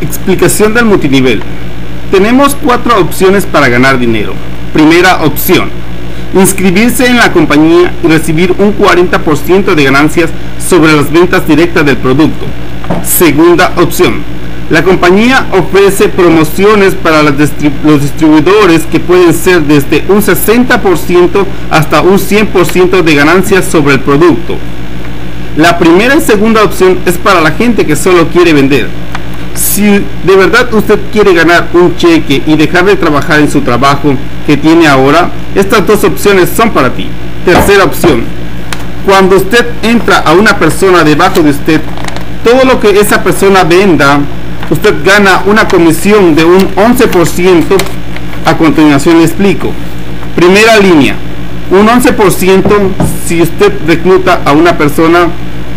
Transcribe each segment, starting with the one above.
Explicación del multinivel. Tenemos cuatro opciones para ganar dinero. Primera opción. Inscribirse en la compañía y recibir un 40% de ganancias sobre las ventas directas del producto. Segunda opción. La compañía ofrece promociones para los distribuidores que pueden ser desde un 60% hasta un 100% de ganancias sobre el producto. La primera y segunda opción es para la gente que solo quiere vender si de verdad usted quiere ganar un cheque y dejar de trabajar en su trabajo que tiene ahora, estas dos opciones son para ti. Tercera opción. Cuando usted entra a una persona debajo de usted, todo lo que esa persona venda, usted gana una comisión de un 11%. A continuación le explico. Primera línea. Un 11% si usted recluta a una persona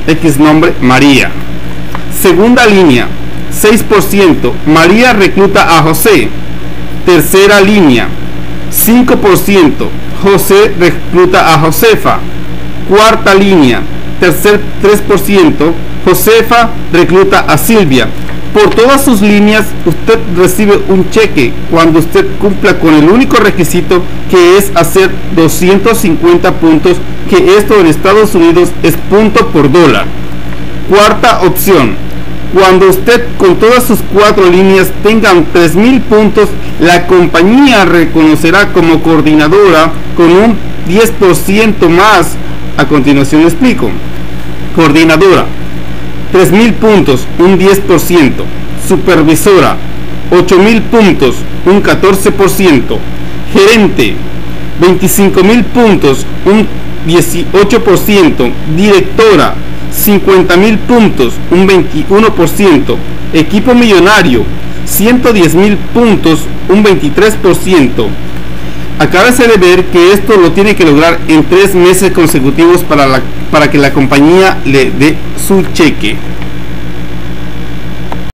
X nombre María. Segunda línea 6%. María recluta a José. Tercera línea. 5%. José recluta a Josefa. Cuarta línea. Tercer 3%. Josefa recluta a Silvia. Por todas sus líneas usted recibe un cheque cuando usted cumpla con el único requisito que es hacer 250 puntos, que esto en Estados Unidos es punto por dólar. Cuarta opción, cuando usted con todas sus cuatro líneas tengan 3.000 puntos, la compañía reconocerá como coordinadora con un 10% más. A continuación explico. Coordinadora, 3.000 puntos, un 10%. Supervisora, 8.000 puntos, un 14%. Gerente, 25.000 puntos, un 18%. Directora, 50 mil puntos, un 21%. Equipo millonario, 110 mil puntos, un 23%. Acábese de ver que esto lo tiene que lograr en tres meses consecutivos para, la, para que la compañía le dé su cheque.